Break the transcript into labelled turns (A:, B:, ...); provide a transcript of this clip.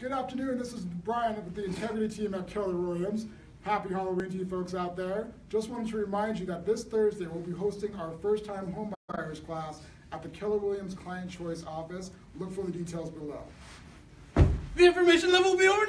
A: Good afternoon. This is Brian with the Integrity Team at Keller Williams. Happy Halloween to you folks out there. Just wanted to remind you that this Thursday we'll be hosting our first time homebuyers class at the Keller Williams Client Choice office. Look for the details below.
B: The information level will be over